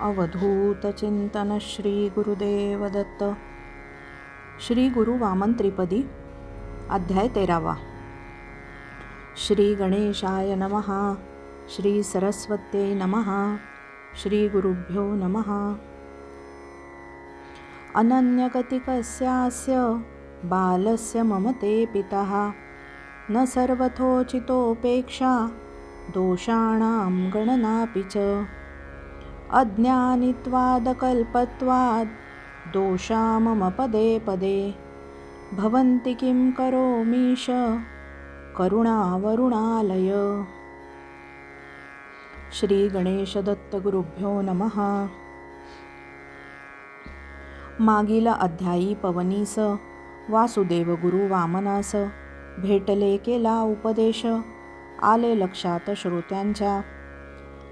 अवधूतचिंतन श्री गुरुदेव दत्त श्री गुरु वामन त्रिपदी अध्याय तेरावा। श्री गणेशाय नमः। श्री सरस्वत्यै नमः। श्री गुरुभ्यो नमः। अनन्यगतिकस्यास्य बालस्य मम ते पितः। न सर्वथोचितोपेक्षा दोषाणां गणनापि च अज्ञानित्वादकल्पत्वाद् दोषा मम पदे पदे। भवन्ति किं करोमीश? करुणावरुणालय। श्रीगणेशदत्तगुरुभ्यो नमः। मागील अध्यायी पवनीस वासुदेव गुरु वामनास भेटले केला उपदेश। आले लक्षात श्रोत्यांच्या।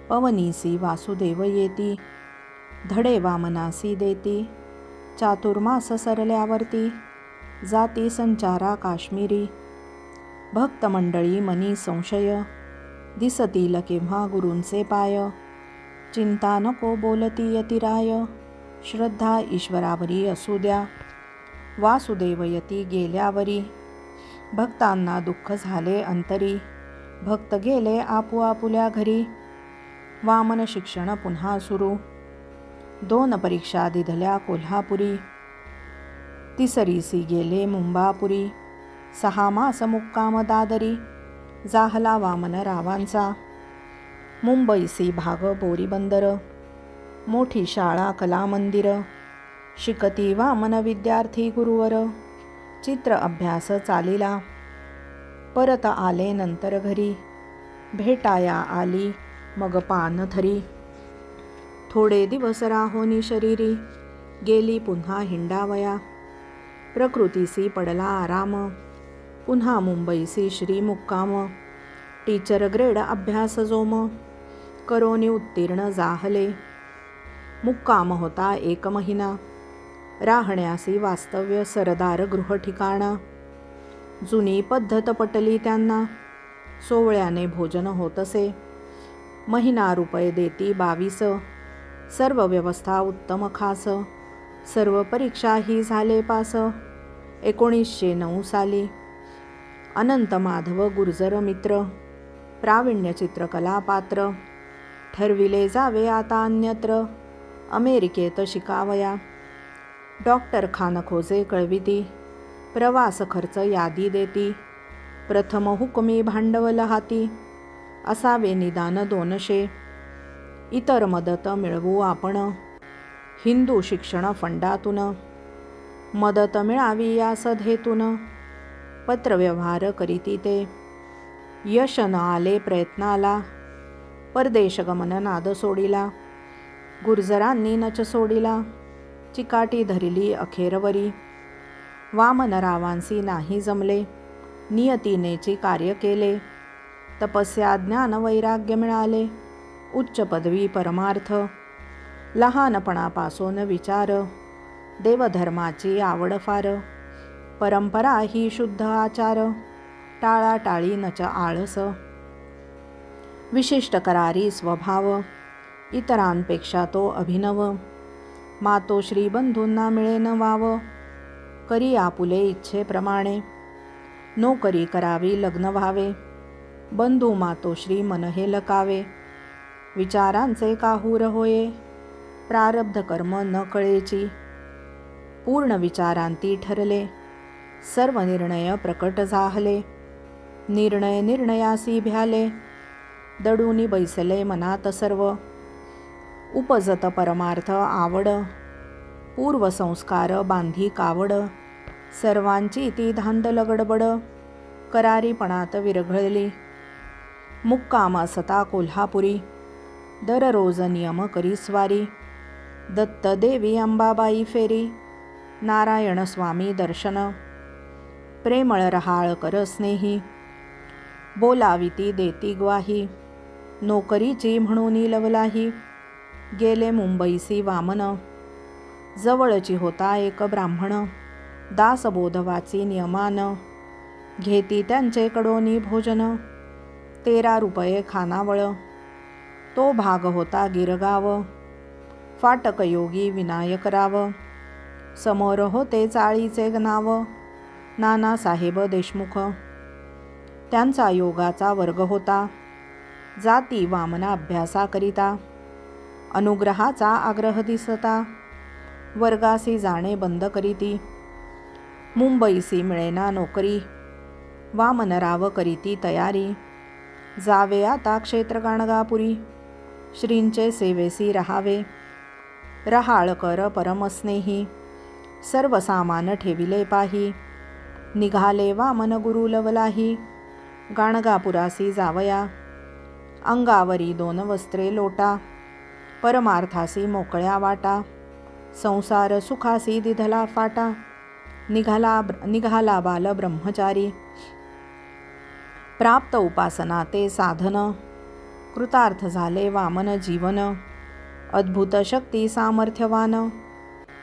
पवनीसी वासुदेव येती. धडे वामनासी देती. चातुर्मास सरल्यावरती. जाती संचारा काश्मीरी. भक्तमंडळी मनी संशय. दिसतील केव्हा गुरूंचे पाय. चिंता नको बोलती यतिराय. श्रद्धा ईश्वरावरी असू द्या. वासुदेवयती गेल्यावरी. भक्तांना दुःख झाले अंतरी. भक्त गेले आपुआपुल्या घरी. वामन शिक्षण पुन्हा सुरू. दोन परीक्षा दिधल्या कोल्हापुरी. तिसरीसी गेले मुंबापुरी. सहा मास मुक्काम दादरी. जाहला वामन रावांचा. मुंबईसी भाग बोरीबंदर मोठी शाळा कला मंदिर. शिकती वामन विद्यार्थी गुरुवर. चित्र अभ्यास चालिला. परत आले नंतर घरी. भेटाया आली. मग पान थरी थोडे दिवस राहोनी शरीरी गेली पुन्हा हिंडावया. प्रकृतीसी पडला आराम पुन्हा मुंबईसी श्री मुक्काम टीचर ग्रेड अभ्यास जोम करोनी उत्तीर्ण जाहले. मुक्काम होता एक महिना राहण्यासी वास्तव्य सरदार गृह ठिकाणा. जुनी पद्धत पटली त्यांना सोवळ्याने भोजन होत असे महिना रुपये देती बावीस. सर्व व्यवस्था उत्तम खास. सर्व परीक्षाही झाले पास. एकोणीसशे नऊ साली. अनंत माधव गुर्जर मित्र. प्रावीण्य चित्रकला पात्र. ठरविले जावे आता अन्यत्र. अमेरिकेत शिकावया. डॉक्टर खानखोजे कळविती. प्रवास खर्च यादी देती. प्रथम हुकमी भांडवल हाती. असावे निदान दोनशे. इतर मदत मिळवू आपण. हिंदू शिक्षण फंडातून. मदत मिळावी या सधेतून. पत्रव्यवहार करीती ते. यश न आले प्रयत्नाला. परदेशगमन नाद सोडिला. गुर्जरांनी नच सोडिला. चिकाटी धरिली अखेरवरी. वामनरावांसी नाही जमले. नियतीनेची कार्य केले. तपस्या ज्ञान वैराग्य मिळाले. उच्च पदवी परमार्थ. लहानपणापासून विचार. देवधर्माची आवड फार. परंपरा ही शुद्ध आचार. टाळाटाळी नच आळस. विशिष्ट करारी स्वभाव. इतरांपेक्षा तो अभिनव. मातोश्री बंधूंना मिळेन वाव. करी आपुले इच्छेप्रमाणे. नोकरी करावी लग्न व्हावे. बंधू मातोश्री मन हे लकावे. विचारांचे काहूर होये प्रारब्ध कर्म न कळेची. पूर्ण विचारांती ठरले सर्व निर्णय प्रकट झाले. निर्णय निर्णयासी भ्याले दडूनी बैसले मनात सर्व. उपजत परमार्थ आवड पूर्वसंस्कार बांधी कावड. सर्वांची ती धांदल गडबड करारीपणात विरघळली. मुक्काम सता कोल्हापुरी। दररोज नियम करी स्वारी। दत्त देवी अंबाबाई फेरी। नारायण स्वामी दर्शन। प्रेमळ रहाळ कर स्नेही। बोलाविती देती ग्वाही। नोकरीची म्हणून लवलाही गेले मुंबईसी वामन। जवळची होता एक ब्राह्मण। दासबोधवाची नियमान। घेती त्यांचे कडोनी भोजन। तेरा रुपये खानावळ. तो भाग होता गिरगाव. फाटकयोगी विनायकराव समोर होते चाळीचे नाव. नानासाहेब देशमुख. त्यांचा योगाचा वर्ग होता. जाती वामना अभ्यासाकरिता. अनुग्रहाचा आग्रह दिसता. वर्गासी जाणे बंद करीती. मुंबईसी मिळेना नोकरी. वामनराव करीती तयारी. जावे आता क्षेत्र गाणगापुरी श्रींचे सेवेसी रहावे. रहाळ कर परमस्नेही. सर्व सामान ठेविले पाही. निघाले वामन गुरु लवलाही. गाणगापुरासी जावया. अंगावरी दोन वस्त्रे लोटा. परमार्थासी मोकळ्या वाटा. संसार सुखासी दिधला फाटा. निघाला निघाला बाल ब्रह्मचारी. प्राप्त उपासना ते साधन. कृतार्थ झाले वामन जीवन. अद्भुत शक्ती सामर्थ्यवान.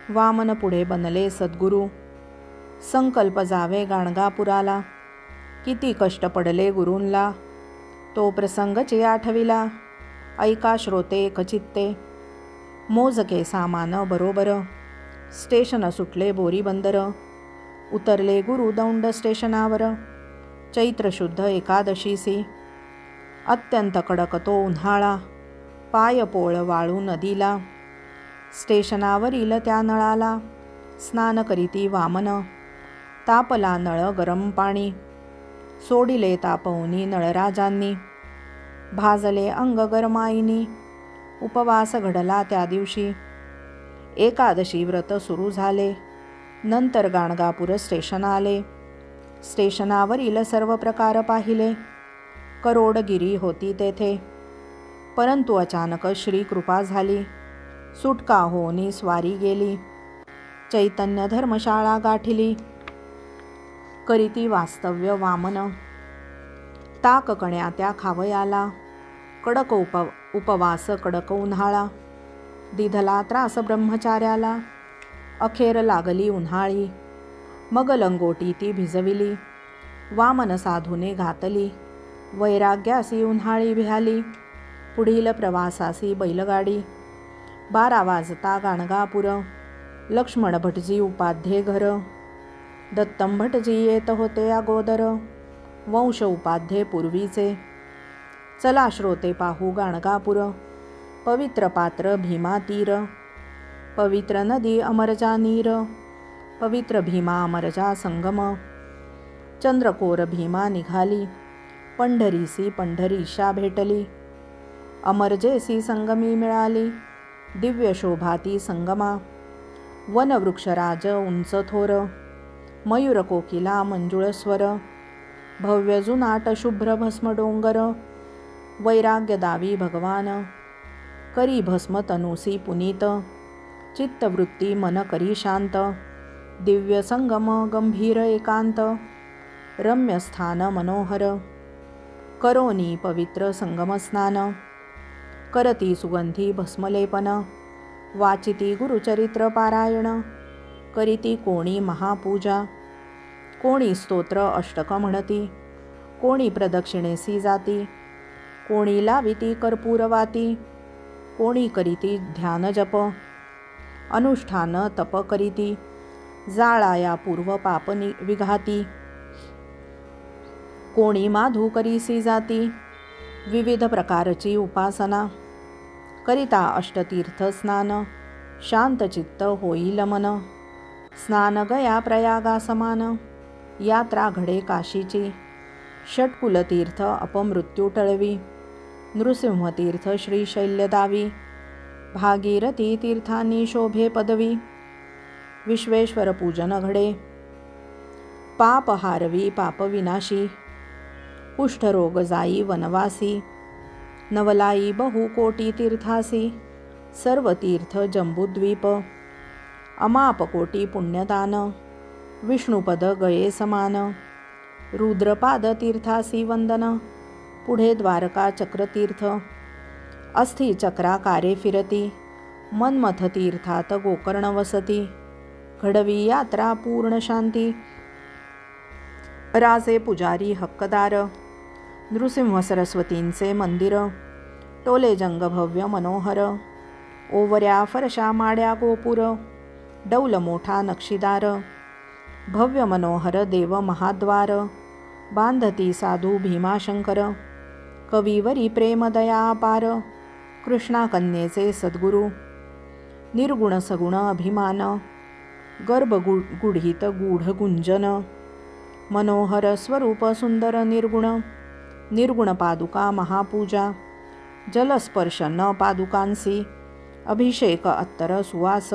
वामन पुढे बनले सद्गुरू. संकल्प जावे गाणगापुराला. किती कष्ट पडले गुरूंला. तो प्रसंगचे आठविला. ऐका श्रोते कचित्ते. मोजके सामान बरोबर. स्टेशन सुटले बोरी बंदर उतरले गुरु दौंड स्टेशनावर. चैत्र शुद्ध एकादशीसी अत्यंत कडकतो उन्हाळा पाय पोळ वाळू नदीला स्टेशनावरील त्या नळाला स्नान करीती वामन तापला नळ गरम पाणी सोडिले तापवनी नळराजांनी भाजले अंग गरमाईनी उपवास घडला त्या दिवशी. एकादशी व्रत सुरू झाले नंतर गाणगापूर स्टेशन आले. स्टेशनावरील सर्व प्रकार पाहिले. करोडगिरी होती तेथे. परंतु अचानक श्री कृपा झाली. सुटका होनी स्वारी गेली. चैतन्य धर्मशाळा गाठिली. करीती वास्तव्य वामन. ताक कण्या त्या खावयाला. कडक उप उपवास कडक उन्हाळा. दिधला त्रास ब्रह्मचार्याला. अखेर लागली उन्हाळी. मग लंगोटी ती भिजविली. वामन साधूने घातली. वैराग्यासी उन्हाळी भिहाली पुढील प्रवासासी बैलगाडी. बारा वाजता गाणगापूर. लक्ष्मण भटजी उपाध्ये घर. दत्तम भटजी येत होते अगोदर. वंश उपाध्ये पूर्वीचे. चला श्रोते पाहू गाणगापूर. पवित्र पात्र भीमा तीर पवित्र नदी अमरजा नीर पवित्र भीमा अमरजा संगम। चंद्रकोर भीमा निघाली पंढरीसी पंढरीशा भेटली अमरजेसी संगमी मिळाली दिव्य शोभाती संगमा वनवृक्षराज उंच थोर मयूर कोकिला मंजुळ स्वर भव्य जुनाट शुभ्र भस्म डोंगर वैराग्य दावी भगवान करी भस्म तनुसी पुनीत चित्तवृत्ती मन करी शांत दिव्य संगम गंभीर एकांत रम्य स्थान मनोहर। करोनी पवित्र संगमस्नान करती सुगंधी भस्मलेपन। वाचिती गुरुचरित्र पारायण। करीती कोणी महापूजा। कोणी स्तोत्र अष्टक म्हणती। कोणी प्रदक्षिणेसी जाती। कोणी लाविती कर्पूरवाती कोणी करीती ध्यान जप। अनुष्ठान तप करीती। जाळाया पूर्व पापनी विघाती. कोणी माधू करीसी जाती विविध प्रकारची उपासना. करिता अष्टतीर्थ स्नान शांतचित्त होईल मन. स्नान गया प्रयागा समान यात्रा घडे काशीची. षटकुलतीर्थ अपमृत्यू टळवी नृसिंहतीर्थ श्रीशैल्यदावी भागीरथी तीर्थांनी शोभे पदवी. विश्वेश्वर पूजन घडे पाप हारवी पापविनाशी कुष्ठरोग जाई वनवासी नवलाई बहु कोटी तीर्थासी सर्व तीर्थ जंबूद्वीप अमाप कोटी पुण्यदान विष्णुपद गये समान रुद्रपाद तीर्थासी वंदन पुढे द्वारका चक्रतीर्थ अस्थि चक्राकारे फिरती मनमथ तीर्थात गोकर्ण वसती घडवी यात्रा पूर्ण शांती. राजे पुजारी हक्कदार. नृसिंह सरस्वतींचे मंदिर. टोले जंगभव्य मनोहर. ओवऱ्या फरशा माड्या गोपुर. डौल मोठा नक्षीदार. भव्य मनोहर देव महाद्वार. बांधती साधू भीमाशंकर. कवीवरी प्रेमदया पार. कृष्णाकन्येचे सद्गुरु सद्गुरू. निर्गुण सगुण अभिमान. गर्भ गु गुढीत गूढ गुंजन मनोहर स्वरूप सुंदर निर्गुण निर्गुण पादुका महापूजा जलस्पर्श न पादुकांसी अभिषेक अत्तर सुवास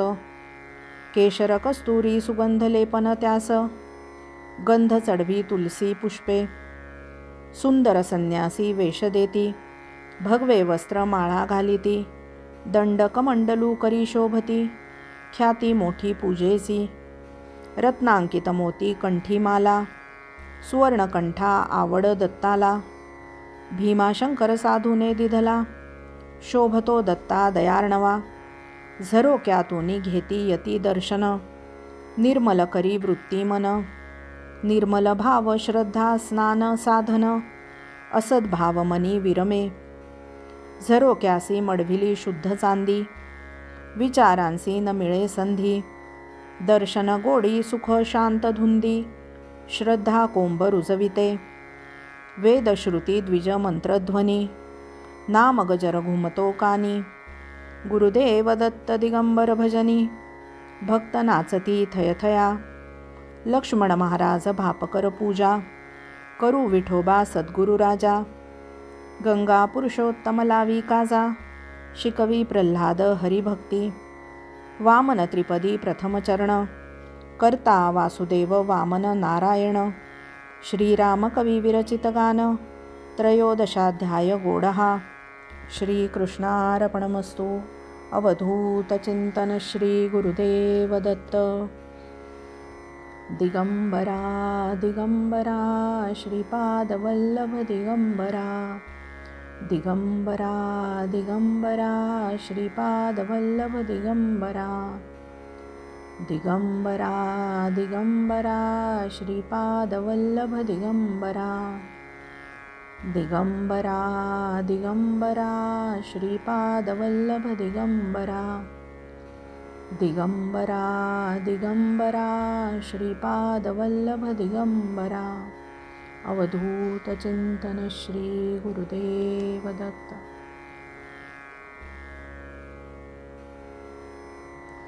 केशर कस्तुरी सुगंध लेपन त्यास गंध चढवी तुलसी पुष्पे सुंदर संन्यासी वेश देती भगवे वस्त्र माळा घालिती दंडकमंडलू करी शोभती ख्याती मोठी पूजेसी. रत्नांकित मोती कंठीमाला सुवर्णकंठा आवड दत्ताला भीमाशंकर साधूने दिधला शोभतो दत्ता दयार्णवा झरोक्यातूनी घेती यती दर्शन निर्मल करी वृत्ती मन निर्मल भाव श्रद्धा स्नान साधन असद्भाव मनी विरमे झरोक्यासी मडविली शुद्ध चांदी विचारांसी न मिळे संधी. दर्शन गोडी सुख शांत धुंदी. श्रद्धा कोंब रुजविते. वेदश्रुती द्विज मंत्रध्वनी नामगजर घुमतो कानी. गुरुदेव दत्त दिगंबर भजनी. भक्त नाचती थयथया लक्ष्मण महाराज भापकर पूजा. करू विठोबा सद्गुरु राजा. गंगा पुरुषोत्तम लावी काजा. शिकविप्रह्लाद हरिभक्ति। वामनत्रिपदी प्रथमचरण कर्ता वासुदेव वामन नारायण। श्रीरामकविविरचितगान त्रयोदशाध्याय श्रीरामकविरचितगान श्रीकृष्णार्पणमस्तु। अवधूतचिन्तन श्रीगुरुदेवदत्त दिगम्बरा दिगम्बरा श्रीपादवल्लभदिगम्बरा दिगम्बरा दिगम्बरा श्रीपादवल्लभ दिगम्बरा दिगम्बरा दिगम्बरा श्रीपादवल्लभ दिगम्बरा दिगम्बरा दिगम्बरा श्रीपादवल्लभ दिगम्बरा दिगम्बरा दिगम्बरा श्रीपादवल्लभ दिगम्बरा अवधूतचिंतन श्री गुरुदेव दत्त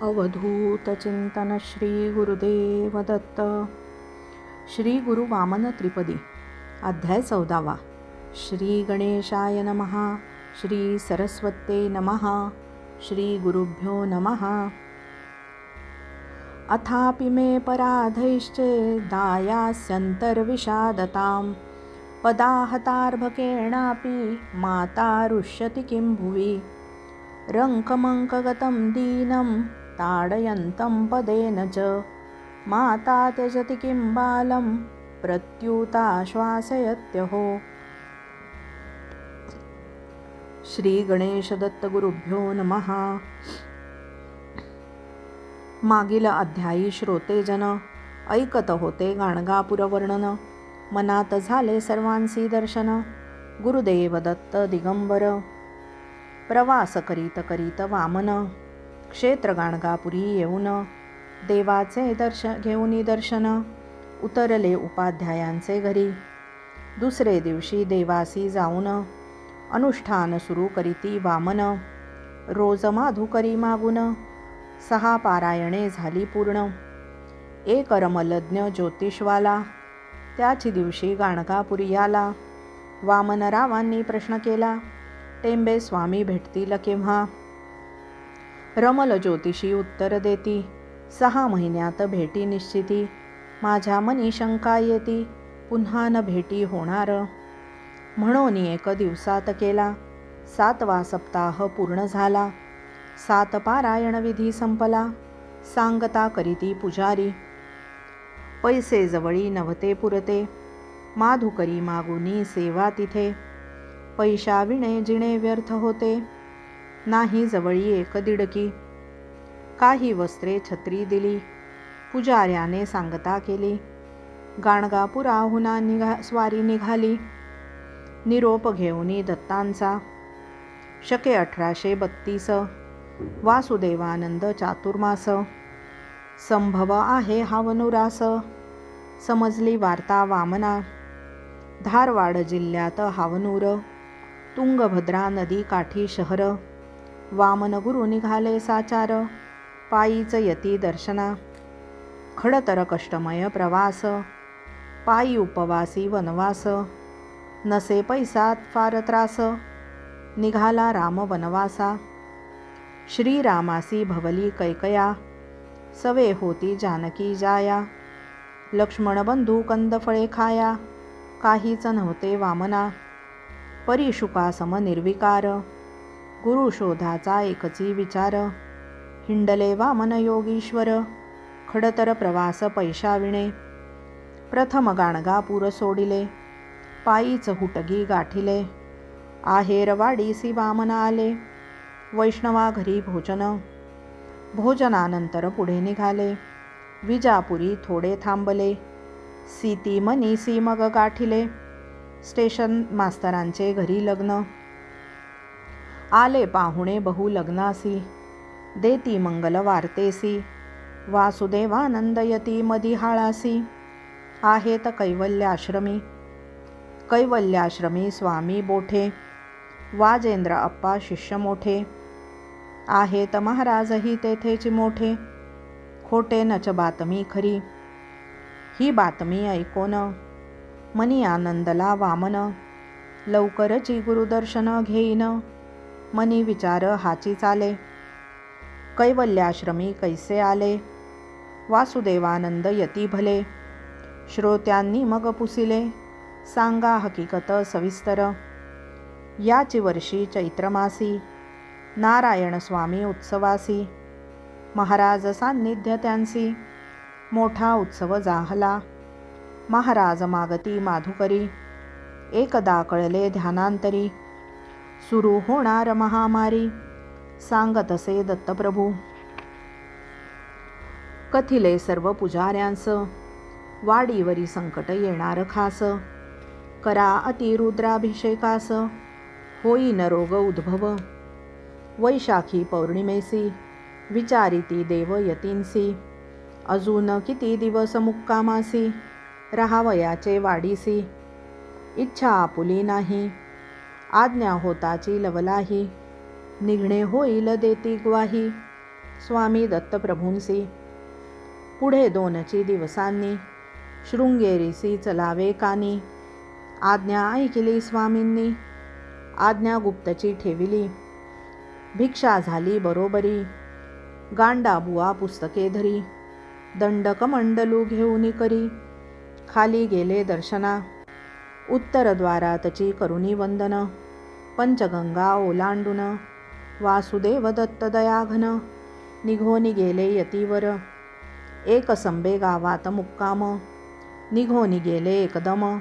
अवधूतचिंतन श्री गुरुदेव दत्त श्री गुरु वामन त्रिपदी अध्याय चौदावा। श्री गणेशाय नमः श्री सरस्वते नमः श्री गुरुभ्यो नमः। अथापि मे पराधैश्चेदायास्यन्तर्विषादतां पदाहतार्भकेणापि माता रुष्यति किं भुवि? रङ्कमङ्कगतं दीनं ताडयन्तं पदेन च। माता त्यजति किं बालं? प्रत्युताश्वासयत्यहो श्री गणेश दत्तगुरुभ्यो नमः मागील अध्यायी श्रोतेजन ऐकत होते गाणगापुरवर्णन. मनात झाले सर्वांसी दर्शन. गुरुदेव दत्त दिगंबर. प्रवास करीत करीत वामन. क्षेत्र गाणगापुरी येऊन देवाचे दर्श घेऊन दर्शन. उतरले उपाध्यायांचे घरी. दुसरे दिवशी देवासी जाऊन अनुष्ठान सुरू करीती वामन. रोज माधुकरी मागून सहा पारायणे झाली पूर्ण. एक रमलज्ञ ज्योतिषवाला. त्याच दिवशी गाणगापुरी आला वामनरावांनी प्रश्न केला टेंबे स्वामी भेटतील केव्हा? रमल ज्योतिषी उत्तर देती सहा महिन्यात भेटी निश्चिती. माझ्या मनी शंका येती पुन्हा न भेटी होणार. म्हणून एक दिवसात केला. सातवा सप्ताह पूर्ण झाला. सात पारायण विधी संपला. सांगता करीती पुजारी. पैसे जवळी नव्हते पुरते. माधुकरी मागुनी सेवा तिथे. पैशा विणे जिणे व्यर्थ होते. नाही जवळी एक दिडकी. काही वस्त्रे छत्री दिली. पुजाऱ्याने सांगता केली. गाणगापुराहुना निघा स्वारी निघाली. निरोप घेऊनी दत्तांचा. शके अठराशे बत्तीस. वासुदेवानंद चातुर्मास। संभव आहे हावनुरास समजली वार्ता वामना। धारवाड जिल्ह्यात हावनूर। तुंगभद्रा नदी काठी शहर। वामनगुरु निघाले साचार। पायीच यती दर्शना। खडतर कष्टमय प्रवास। पायी उपवासी वनवास। नसे पैसात फार त्रास। निघाला राम वनवासा। श्रीरामासी भवली कैकया। सवे होती जानकी जाया। लक्ष्मणबंधू कंदफळे खाया। काहीच नव्हते वामना। परिशुकासम निर्विकार। निर्विकार गुरुशोधाचा एकची विचार। हिंडले वामन योगीश्वर। खडतर प्रवास पैशाविणे प्रथम गाणगापूर सोडिले। पायीच हुटगी गाठिले। आहेरवाडीसी वामन आले। वैष्णवा घरी भोजन. भोजनानंतर पुढे निघाले. विजापुरी थोडे थांबले. सीती मनीसी मग गाठिले. स्टेशन मास्तरांचे घरी लग्न. आले पाहुणे बहु लग्नासी. देती मंगल वार्तेसी. वासुदेवानंदयती मदिहाळासी आहेत कैवल्याश्रमी. कैवल्याश्रमी स्वामी बोठे. वाजेंद्र अप्पा शिष्य मोठे. आहेत महाराजही तेथेच मोठे. खोटे नच बातमी खरी. ही बातमी ऐकोन. मनी आनंदला वामन लवकरची गुरुदर्शन घेईन. मनी विचार हाची चाले. कैवल्याश्रमी कैसे आले? वासुदेवानंद यती भले. श्रोत्यांनी मग पुसिले. सांगा हकीकत सविस्तर. याची वर्षी चैत्रमासी. नारायण स्वामी उत्सवासी. महाराज सान्निध्य त्यांसी. मोठा उत्सव जाहला. महाराज मागती माधुकरी. एकदा कळले ध्यानांतरी. सुरू होणार महामारी. सांगतसे दत्तप्रभू. कथिले सर्व पुजाऱ्यांस. वाडीवरी संकट येणार खास. करा अतिरुद्राभिषेकास. होईन रोग उद्भव. वैशाखी पौर्णिमेसी विचारिती देव यतींसी अजून किती दिवस मुक्कामासी राहावयाचे वाडीसी इच्छा आपुली नाही आज्ञा होताची लवलाही निघणे होईल देती ग्वाही स्वामी दत्तप्रभूंसी पुढे दोनची दिवसांनी शृंगेरीसी चलावे कानी आज्ञा ऐकली स्वामींनी आज्ञा गुप्तची ठेविली भिक्षा झाली बरोबरी. गांडाबुवा पुस्तके धरी. दंडकमंडलू घेऊन करी. खाली गेले दर्शना. उत्तरद्वारातची करुणी वंदन. पंचगंगा ओलांडून. वासुदेव दत्त दयाघन. निघोनी गेले यतीवर. एक संबे गावात मुक्काम. निघोनी गेले एकदम.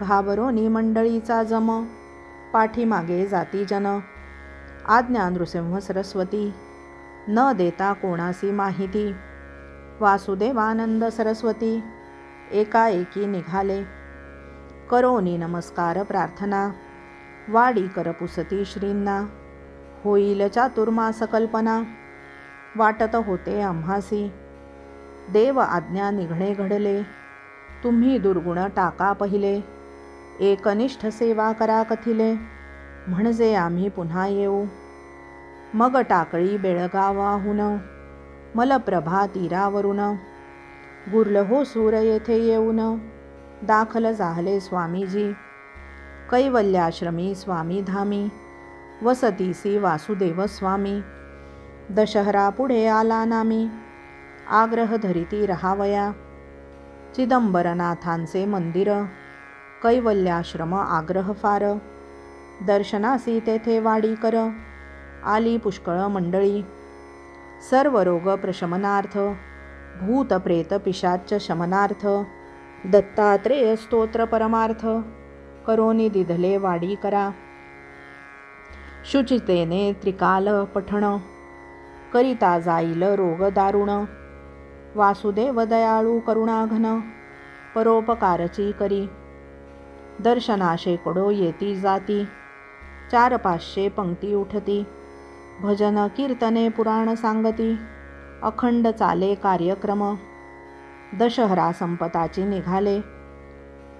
घाबरोनी मंडळीचा जम. पाठीमागे जाती जन. आज्ञा नृसिंह सरस्वती. न देता कोणासी माहिती. वासुदेवानंद सरस्वती एकाएकी निघाले. करोनी नमस्कार प्रार्थना. वाडी करपुसती श्रींना. होईल चातुर्मास कल्पना. वाटत होते आम्हासी. देव आज्ञा निघणे घडले. तुम्ही दुर्गुण टाका पहिले. एकनिष्ठ सेवा करा कथिले. म्हणजे आम्ही पुन्हा येऊ. मग टाकळी बेळगावाहून मलप्रभा तीरावरून गुरल हो सूर येथे येऊन दाखल झाले स्वामीजी. कैवल्याश्रमी स्वामी धामी वसतीसी वासुदेव स्वामी दशहरा पुढे आला नामी आग्रह धरिती रहावया. चिदंबरनाथांचे मंदिर कैवल्याश्रम आग्रह फार दर्शनासी तेथे वाडी कर. आली पुष्कळ मंडळी. सर्व रोग प्रशमनार्थ. भूत प्रेत पिशाच शमनार्थ. दत्तात्रेय स्तोत्र परमार्थ. करोनी दिधले वाडी करा. शुचितेने त्रिकाल पठण. करिता जाईल रोग दारुण. वासुदेव दयाळू करुणाघन. परोपकारची करी. दर्शना शेकडो येती जाती. चार पाचशे पंक्ती उठती. भजन कीर्तने पुराण सांगती. अखंड चाले कार्यक्रम. दशहरा संपताची निघाले.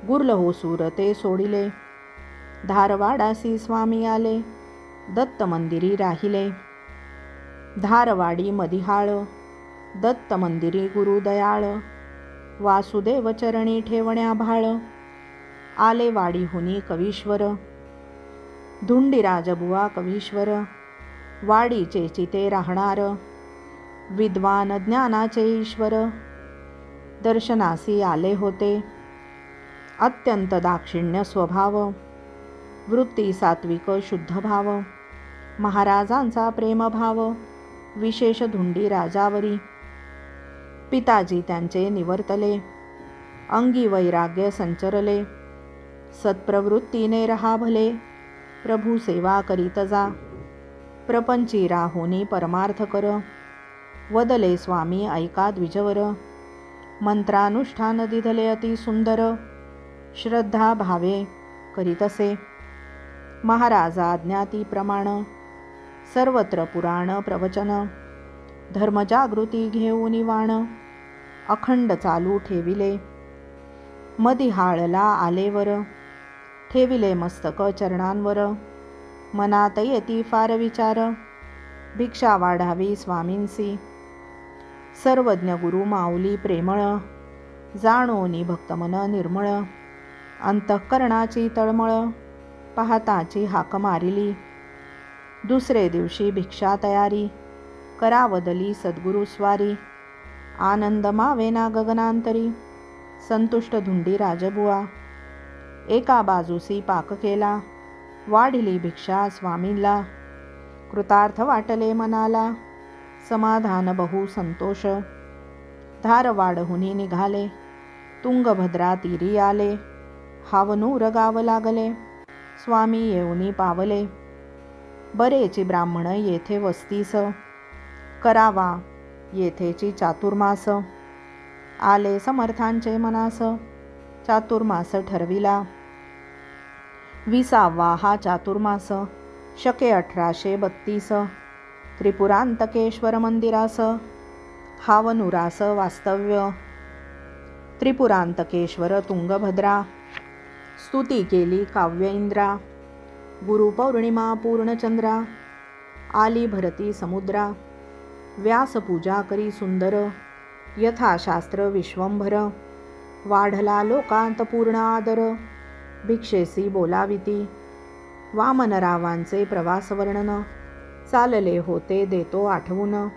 गुरल होसूर ते सोडिले. धारवाडासी स्वामी आले. दत्त मंदिरी राहिले. धारवाडी मदिहाळ. दत्त मंदिरी गुरुदयाळ. वासुदेव चरणी ठेवण्या भाळ. आले वाडीहुनी कवीश्वर. धुंडीराजबुवा कवीश्वर. वाडीचे चिते राहणार. विद्वान ज्ञानाचे ईश्वर. दर्शनासी आले होते. अत्यंत दाक्षिण्य स्वभाव. वृत्ती सात्विक शुद्ध भाव. महाराजांचा प्रेमभाव. विशेष धुंडी राजावरी. पिताजी त्यांचे निवर्तले. अंगी वैराग्य संचरले. सत्प्रवृत्तीने रहा भले. प्रभू सेवा करीत जा. प्रपंची राहोनी परमार्थ कर. वदले स्वामी ऐका द्विजवर. मंत्रानुष्ठान दिधले अति सुंदर. श्रद्धा भावे करीतसे. महाराजा ज्ञातीप्रमाण सर्वत्र पुराण प्रवचन. धर्मजागृती घेऊन वाण अखंड चालू ठेविले. मदिहाळला आलेवर. ठेविले मस्तक चरणांवर मनात येती फार विचार. भिक्षा वाढावी स्वामींसी. सर्वज्ञ गुरु माऊली प्रेमळ. जाणोनी भक्तमन निर्मळ. अंतःकरणाची तळमळ. पाहताची हाक मारिली. दुसरे दिवशी भिक्षा तयारी. करावदली सद्गुरु स्वारी. आनंद मावेना गगनांतरी. संतुष्ट धुंडी राजबुवा. एका बाजूसी पाक केला. वाढली भिक्षा स्वामींला. कृतार्थ वाटले मनाला. समाधान बहु संतोष. धारवाडहुनी निघाले. तुंगभद्रा तीरी आले. हावनूर गाव लागले. स्वामी येऊनी पावले. बरेची ब्राह्मण येथे वस्तीस. करावा येथेची चातुर्मास. आले समर्थांचे मनास. चातुर्मास ठरविला. विसावा हा चातुर्मास. शके अठराशे बत्तीस. त्रिपुरांतकेश्वर मंदिरास. हावनुरास वास्तव्य. त्रिपुरांतकेश्वर तुंगभद्रा. स्तुती केली काव्य इंद्रा. गुरुपौर्णिमा पूर्णचंद्रा. आली भरती समुद्रा. व्यासपूजा करी सुंदर. यथाशास्त्र विश्वंभर. वाढला लोकांत पूर्ण आदर. भिक्षेसी बोलाविती. वामनरावांचे प्रवासवर्णन. चालले होते देतो आठवून.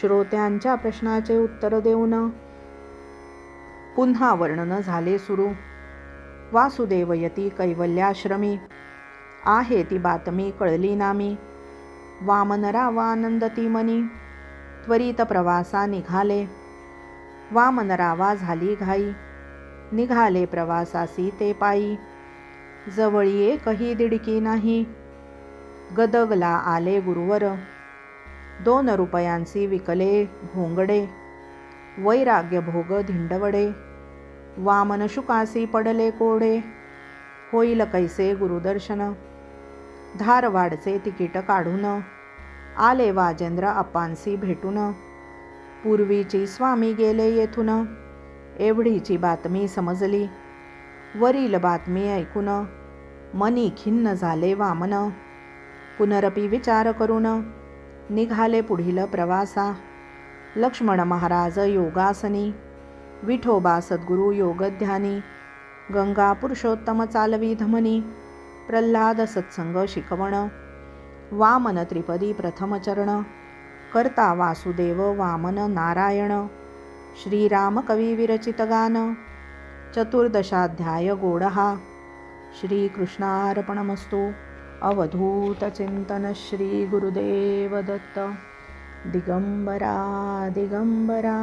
श्रोत्यांच्या प्रश्नाचे उत्तर देऊन. पुन्हा वर्णन झाले सुरू. वासुदेवयती कैवल्याश्रमी. आहे ती बातमी कळली नामी. वामनरावानंदती मनी. त्वरित प्रवासा निघाले. वामनरावा झाली घाई. निघाले प्रवासासी ते पायी. जवळी एकही दिडकी नाही. गदगला आले गुरुवर. दोन रुपयांची विकले घोंगडे. वैराग्य भोग धिंडवडे. वामन शुकासी पडले कोडे. होईल कैसे गुरुदर्शन. धारवाडचे तिकीट काढून. आले वाजेंद्र अपांसी भेटून. पूर्वीची स्वामी गेले येथून. एवढीची बातमी समजली. वरील बातमी ऐकून मनी खिन्न झाले वामन. पुनरपी विचार करून निघाले पुढील प्रवासा. लक्ष्मण महाराज योगासनी विठोबा सद्गुरू योगध्यानी गंगा पुरुषोत्तम चालवी धमनी प्रल्हाद सत्संग शिकवण वामन त्रिपदी प्रथमचरण कर्ता वासुदेव वामन नारायण श्रीरामकविरचितगानचतुर्दशाध्यायगोढः श्रीकृष्णार्पणमस्तु अवधूतचिन्तनश्रीगुरुदेवदत्त दिगम्बरा दिगम्बरा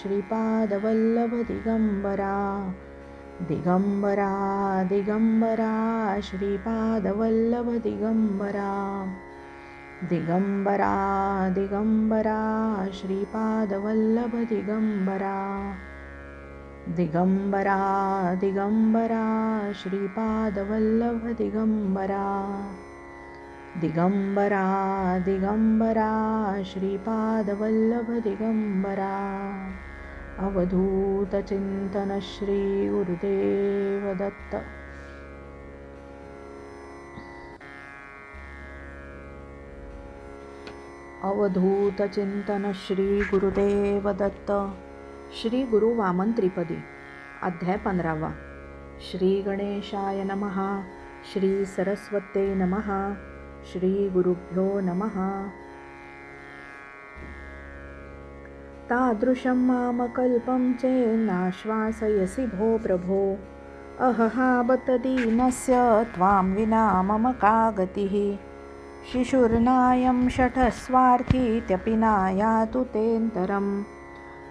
श्रीपादवल्लभदिगम्बरा दिगम्बरा दिगम्बरा श्रीपादवल्लभदिगम्बरा दिगम्बरा दिगम्बरा श्रीपादवल्लभ दिगम्बरा। दिगम्बरा दिगम्बरा श्रीपादवल्लभ दिगम्बरा। दिगम्बरा दिगम्बरा श्रीपादवल्लभ दिगम्बरा। अवधूतचिन्तनश्रीगुरुदेवदत्त दत्त श्री गुरु वामन त्रिपदी अध्याय पंधरावा। श्री गणेशाय नमहा श्री सरस्वते नमहा श्रीगुरुभ्यो नमः। तादृशं मामकल्पं चेन्नाश्वासयसि भो प्रभो। अहहाबतदीनस्य त्वां विना मम का गतिः शिशुर्नायं षठस्वार्थीत्यपि नायातु तेऽन्तरं।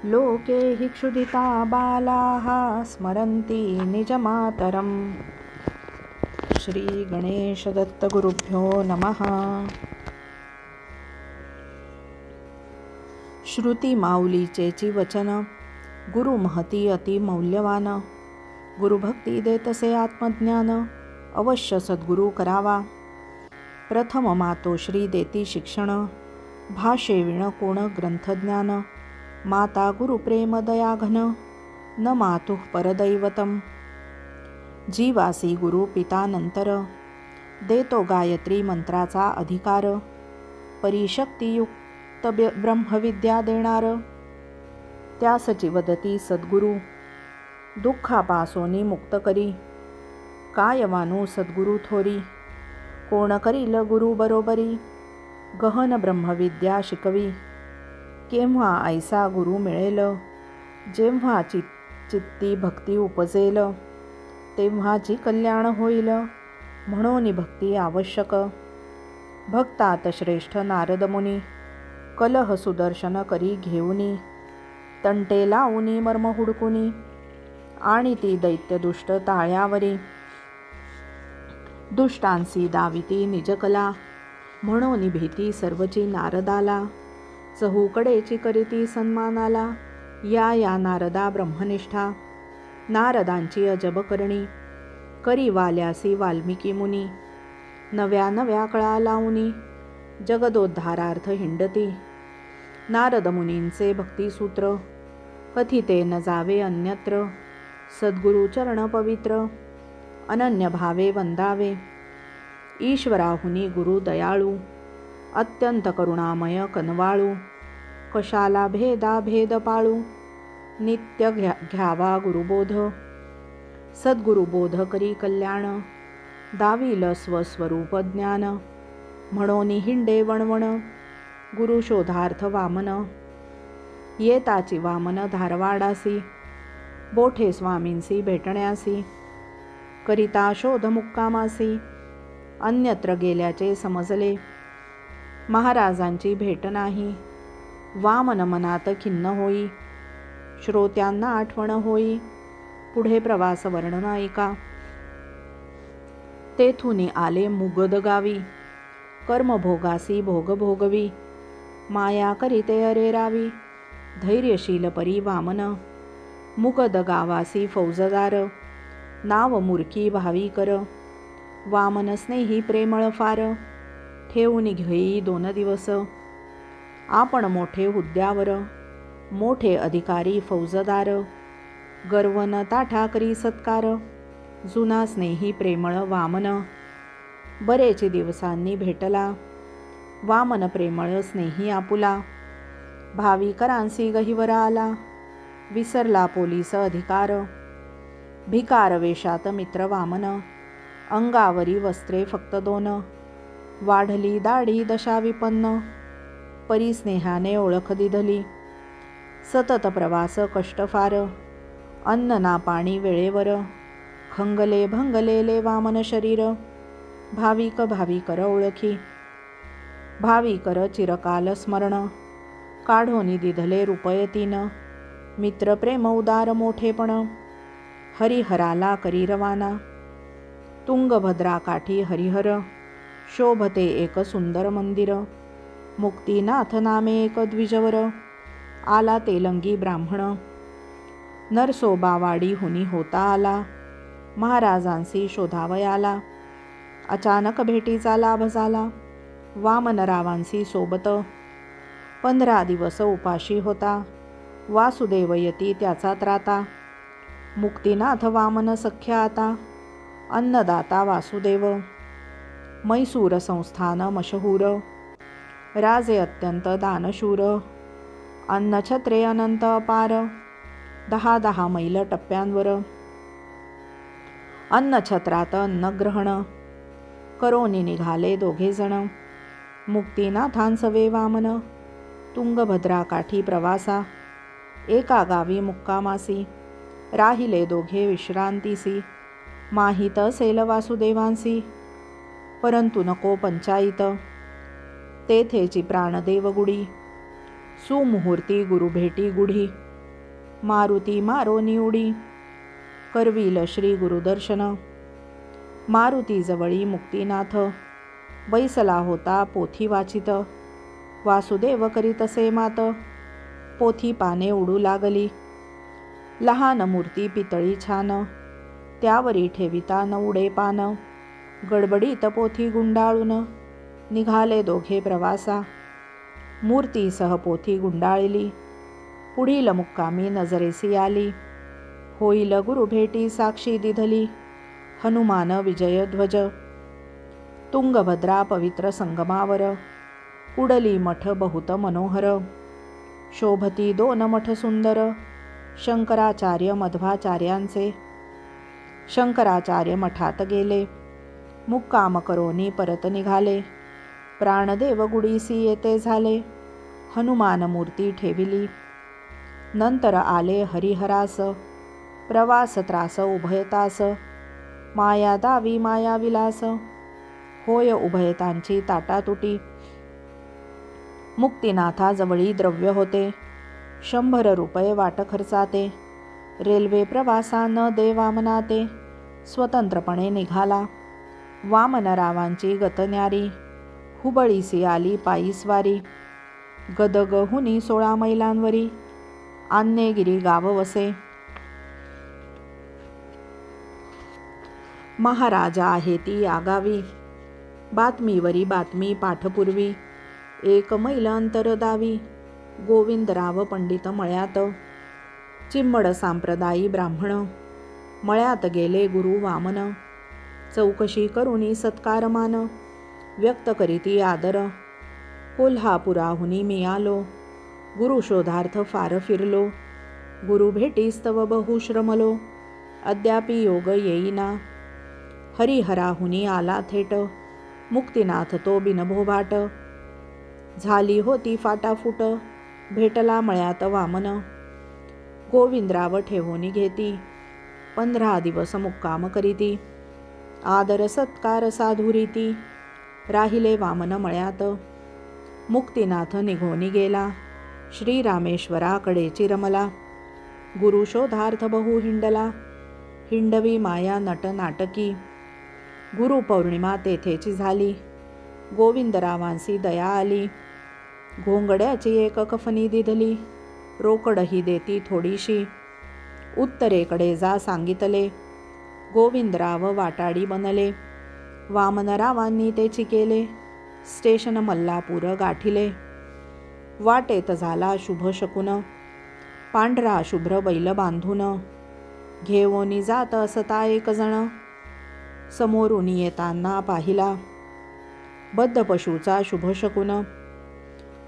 लोके हि क्षुधिता बालाः स्मरन्ति निजमातरम्। श्रीगणेशदत्तगुरुभ्यो नमः। श्रुती माऊलीचेची वचन गुरु महती अति मौल्यवान। गुरुभक्ती देतसे आत्मज्ञान। अवश्य सद्गुरु करावा। प्रथम मातोश्री देती शिक्षण. भाषे विण कोण ग्रंथज्ञान. माता गुरुप्रेम दयाघन न मातुः परदैवतम. जीवासी गुरु पितानंतर. देतो गायत्री मंत्राचा अधिकार. परिशक्तियुक्त ब्रह्मविद्या देणार. त्यासची वदती सद्गुरु. दुःखापासोनी मुक्त करी. कायवानू सद्गुरु थोरी. कोण करील गुरु बरोबरी. गहन ब्रह्मविद्या शिकवी. केव्हा ऐसा गुरु मिळेल? जेव्हा चित चित्ती भक्ती उपजेल तेव्हाची कल्याण होईल म्हणून भक्ती आवश्यक. भक्तात श्रेष्ठ नारदमुनी कलह सुदर्शन करी घेऊनी तंटे लावूनी मर्म हुडकुनी आणि ती दैत्यदुष्ट ताळ्यावरी. दुष्टांसी दाविती निजकला. म्हणून भीती सर्वची नारदाला. चहूकडेची करीती सन्मानाला. या या नारदा ब्रह्मनिष्ठा. नारदांची अजब करणी. करी वाल्यासी वाल्मिकी मुनी. नव्या नव्या कळा लावणी. जगदोद्धारार्थ हिंडती. नारद मुनींचे भक्तिसूत्र. कथिते न जावे अन्यत्र. सद्गुरुचरण पवित्र. अनन्य भावे वंदावे ईश्वराहुनी गुरु दयाळू अत्यंत करुणामय कनवाळू कशाला भेदा भेद पाळू नित्य घ्या घ्यावा गुरुबोध। सद्गुरुबोध करी कल्याण दाविल स्वस्वरूप ज्ञान म्हणून हिंडे वणवण गुरुशोधार्थ वामन। येताची वामन धारवाडासी बोठे स्वामींसी भेटण्यासी। करिता शोध मुक्कामासी अन्यत्र गेल्याचे समजले. महाराजांची भेट नाही. वामन मनात खिन्न होई. श्रोत्यांना आठवण होई. पुढे प्रवास वर्णन ऐका. तेथून आले मुगद गावी. कर्मभोगासी भोग भोगवी. माया करीते अरे रावी. धैर्यशील परी वामन. मुगद गावासी फौजदार. नाव मूर्खी भावी कर. वामनस्नेही प्रेमळ फार. ठेवून घेई दोन दिवस. आपण मोठे हुद्द्यावर मोठे अधिकारी फौजदार. गर्वन ताठाकरी सत्कार जुना स्नेही प्रेमळ वामन. बरेच दिवसांनी भेटला वामन प्रेमळ स्नेही आपुला. भाविकरांसी गहिवर आला विसरला पोलीस अधिकार. भिकारवेशात मित्र वामन अंगावरी वस्त्रे फक्त दोन. वाढली दाढी दशा विपन्न. परिस्नेहाने ओळख दिधली. सतत प्रवास कष्ट फार. अन्न ना पाणी वेळेवर. खंगले भंगलेले वामन शरीर. भाविक भाविकर ओळखी. भाविकर चिरकाल स्मरण. काढोनी दिधले रुपयतीन. मित्र प्रेम उदार मोठेपण. हरिहराला करी रवाना. तुंगभद्रा काठी हरिहर. शोभते एक सुंदर मंदिर. मुक्तीनाथ नामे एक द्विजवर. आला तेलंगी ब्राह्मण. नरसोबावाडी हुनी होता आला. महाराजांशी शोधावयाला अचानक भेटीचा लाभ झाला. वामनरावांसी सोबत. पंधरा दिवस उपाशी होता. वासुदेवयती त्याचा त्राता. मुक्तिनाथ वामन सख्य आता? अन्नदाता वासुदेव। मैसूर संस्थान मशहूर। राजे अत्यंत दानशूर। अन्नछत्रे अनंत अपार। दहा दहा मैल टप्प्यांवर। अन्नछत्रात अन्नग्रहण। करोनी निघाले दोघेजण मुक्तीनाथांसवे वामन। तुंगभद्रा काठी प्रवासा। एका गावी मुक्कामासी। राहिले दोघे विश्रांतीसी. माहीत असेल वासुदेवांसी परंतु नको पंचायत. तेथेची प्राणदेव गुढी सुमुहूर्ती गुरुभेटी गुढी मारुती मारोनी उडी करविल श्री गुरुदर्शन. मारुतीजवळी मुक्तीनाथ. बैसला होता पोथी वाचित. वासुदेव करीतसे मात. पोथी पाने उडू लागली. लहान मूर्ती पितळी छान. त्यावरी ठेविता नवडे पान. गडबडीत पोथी गुंडाळून. निघाले दोघे प्रवासा. मूर्तीसह पोथी गुंडाळली. पुढील मुक्कामी नजरेसी आली. होईल गुरु भेटी साक्षी दिधली. हनुमान विजयध्वज तुंगभद्रा पवित्र संगमावर. कुडली मठ बहुत मनोहर. शोभती दोन मठ सुंदर. शंकराचार्य मध्वाचार्यांचे. शंकराचार्य मठात गेले. मुक्काम करोनी परत निघाले. प्राणदेव गुडीसी येते झाले. हनुमान मूर्ती ठेविली. नंतर आले हरिहरास. प्रवास त्रास उभयतास माया दावी माया विलास. होय उभयतांची ताटातुटी. मुक्तिनाथाजवळी द्रव्य होते. शंभर रुपये वाट खर्चाते. रेल्वे प्रवासा न दे वामनाते स्वतंत्रपणे निघाला. वामनरावांची गतन्यारी. हुबळीसी आली पायीस्वारी. गदगहुनी सोळा मैलांवरी. आन्नेगिरी गाव वसे. महाराजा आहे ती आगावी. बातमीवरी बातमी पाठपूर्वी. एक मैल अंतर दावी. गोविंदराव पंडित मळ्यात. चिम्मड सांप्रदायी ब्राह्मण. मळ्यात गेले गुरु वामन. चौकशी करुणी सत्कारमान. व्यक्त करीती आदर. कोल्हापुराहुनी मी आलो. गुरु शोधार्थ फार फिरलो. गुरु भेटीस्तव बहुश्रमलो अद्यापि योग येईना. हरिहराहुनी आला थेट. मुक्तिनाथ तो बिनभोभाट. झाली होती फाटाफूट. भेटला मळ्यात वामन. गोविंदराव ठेवोनी घेती. पंधरा दिवस मुक्काम करीती. आदर सत्कार साधुरीती. राहिले वामन मळ्यात. मुक्तिनाथ निघोनी गेला. श्रीरामेश्वराकडे चिरमला. गुरु शोधार्थ बहु हिंडला. हिंडवी माया नट नाटकी. गुरुपौर्णिमा तेथेची झाली. गोविंदरावांसी दया आली. घोंगड्याची एक कफनी दिधली रोकडही देती थोडीशी. उत्तरेकडे जा सांगितले. गोविंदराव वाटाडी बनले. वामनरावांनी ते केले स्टेशन मल्लापूर गाठिले. वाटेत झाला शुभ शकून. पांढरा शुभ्र बैल बांधून. घेवोनी जात असता एकजण समोरून येताना पाहिला. बद्ध पशूचा शुभ शकून.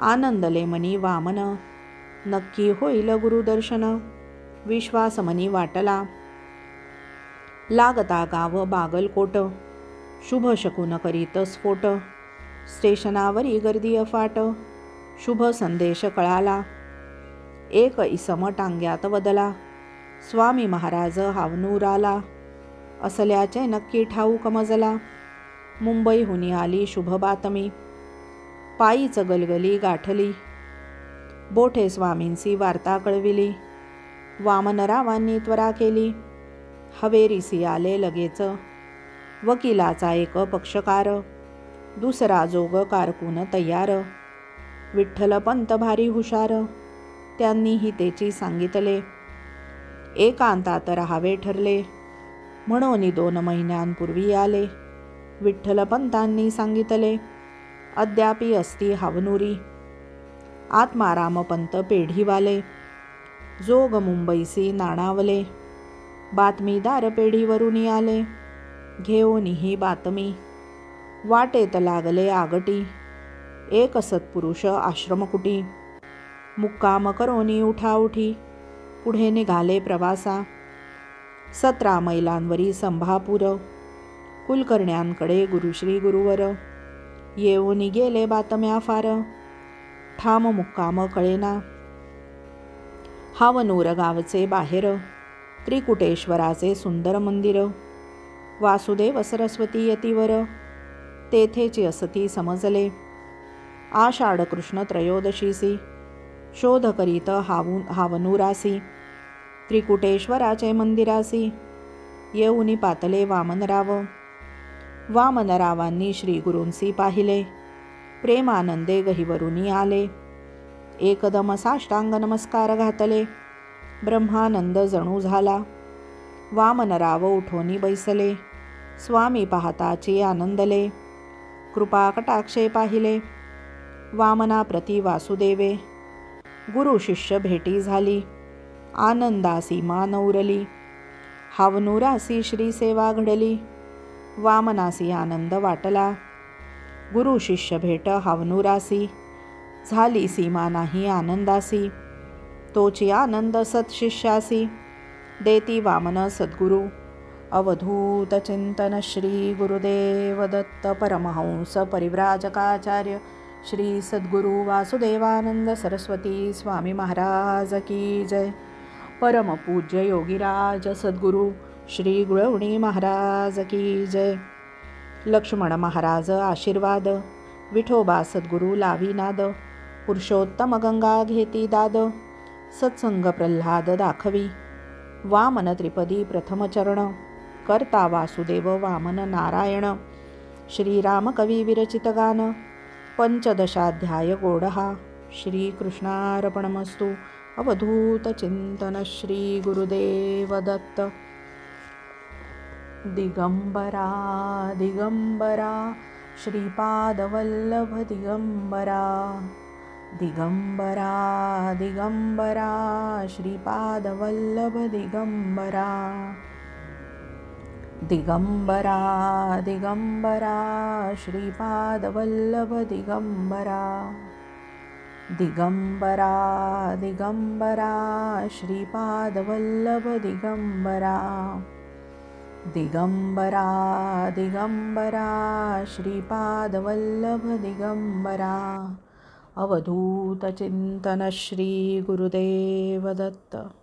आनंदले मनी वामन। नक्की होईल गुरुदर्शन। विश्वासमनी वाटला। लागता गाव बागलकोट। शुभ शकून करीत स्फोट। स्टेशनावरी गर्दी अफाट। शुभ संदेश कळाला। एक इसम टांग्यात बदला स्वामी महाराज हावनूर आला असल्याचे नक्की ठाऊक मजला। मुंबईहून आली शुभ बातमी। पायीच गलगली गाठली. बोठे स्वामींची वार्ता कळविली. वामनरावांनी त्वरा केली. हवेरीसी आले लगेच. वकिलाचा एक पक्षकार. दुसरा जोग कारकून तयार. विठ्ठलपंत भारी हुशार. त्यांनीही त्याची सांगितले. एकांतात राहावे ठरले. म्हणून दोन महिन्यांपूर्वी आले. विठ्ठलपंतांनी सांगितले. अद्यापि असती हावनुरी. आत्मारामपंत पेढीवाले. जोग मुंबईसी नाणावले. बातमीदार पेढीवरून आले. घेऊनही बातमी. वाटेत लागले आगटी. एक सत्पुरुष आश्रमकुटी. मुक्काम करोनी उठाउठी पुढे निघाले प्रवासा. सतरा मैलांवरी संभापूर. कुलकर्ण्यांकडे गुरुश्री गुरुवर. येऊनी गेले बातम्या फार ठाम मुक्काम कळेना. हावनूर गावचे बाहेर. त्रिकुटेश्वराचे सुंदर मंदिर. वासुदेव सरस्वती यतीवर. तेथेची असती समजले. आषाढ कृष्ण त्रयोदशीसी. शोध करीत हावू हावनुरासी. त्रिकुटेश्वराचे मंदिरासी. येऊनी पातले वामनराव. वामनरावांनी श्रीगुरूंसी पाहिले. प्रेमानंदे गहिवरुनी आले. एकदम साष्टांग नमस्कार घातले. ब्रह्मानंद जणू झाला. वामनराव उठोनी बैसले. स्वामी पाहताची आनंदले. कृपा कटाक्षे पाहिले. वामनाप्रती वासुदेवे. गुरु शिष्य भेटी झाली. आनंदासी मानौरली हावनुरासी श्री सेवा घडली. वामनासी आनंद वाटला. गुरु शिष्य भेट हावनुरासी. झाली सीमा नाही आनंदासी. तोची आनंद सत्शिष्यासी. देती वामन सद्गुरु. अवधूत चिंतन श्री गुरुदेव दत्त परमहंस परिव्राजकाचार्य श्री सद्गुरु वासुदेवानंद सरस्वती स्वामी महाराज की जय. परमपूज्य योगीराज सद्गुरु. श्री गुळवणी महाराज की जय. लक्ष्मण महाराज आशीर्वाद. विठोबा सद्गुरु लावीनाद पुरुषोत्तम गंगा घेती दाद. सत्संग प्रल्हाद दाखवी. वामन त्रिपदी प्रथम चरण. करता वासुदेव वामन नारायण. श्रीराम कवी विरचित गान. पंचदशाध्याय गोडहा श्रीकृष्णार्पणमस्तु अवधूत चिंतन श्री गुरुदेव दत्त. दिगम्बरा दिगम्बरा श्रीपादवल्लभ दिगम्बरा। दिगम्बरा दिगम्बरा श्रीपादवल्लभ दिगम्बरा। दिगम्बरा दिगम्बरा श्रीपादवल्लभ दिगम्बरा। दिगम्बरा दिगम्बरा श्रीपादवल्लभ दिगम्बरा। दिगम्बरा दिगम्बरा श्रीपादवल्लभदिगम्बरा। अवधूतचिन्तनश्रीगुरुदेवदत्त।